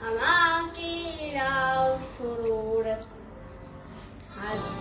Amar que irá o furor assim.